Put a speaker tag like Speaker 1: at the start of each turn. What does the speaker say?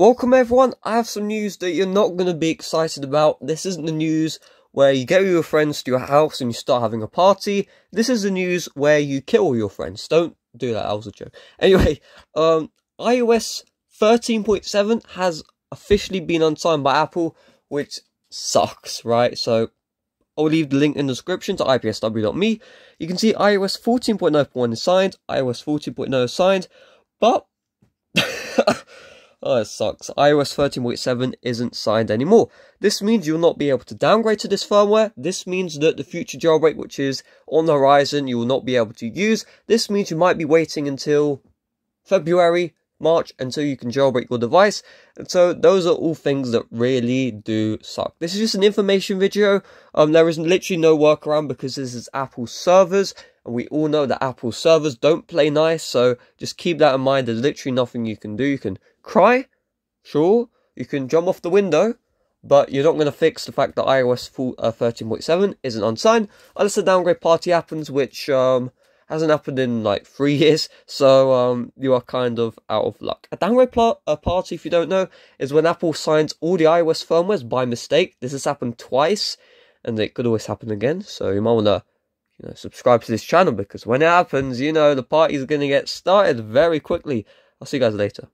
Speaker 1: Welcome everyone, I have some news that you're not going to be excited about. This isn't the news where you get your friends to your house and you start having a party. This is the news where you kill your friends. Don't do that, that was a joke. Anyway, um, iOS 13.7 has officially been unsigned by Apple, which sucks, right? So, I'll leave the link in the description to ipsw.me. You can see iOS 14.9.1 is signed, iOS 14.0 is signed, but Oh, it sucks. iOS 13.7 isn't signed anymore. This means you'll not be able to downgrade to this firmware. This means that the future jailbreak, which is on the horizon, you will not be able to use. This means you might be waiting until February, March until you can jailbreak your device. And so those are all things that really do suck. This is just an information video. Um, there is literally no workaround because this is Apple servers. And we all know that Apple servers don't play nice. So just keep that in mind. There's literally nothing you can do. You can cry, sure, you can jump off the window, but you're not going to fix the fact that iOS 13.7 uh, isn't unsigned unless a downgrade party happens, which um, hasn't happened in like three years, so um, you are kind of out of luck. A downgrade pl- a party, if you don't know, is when Apple signs all the iOS firmwares by mistake. This has happened twice, and it could always happen again, so you might want to you know, subscribe to this channel because when it happens, you know, the party's going to get started very quickly. I'll see you guys later.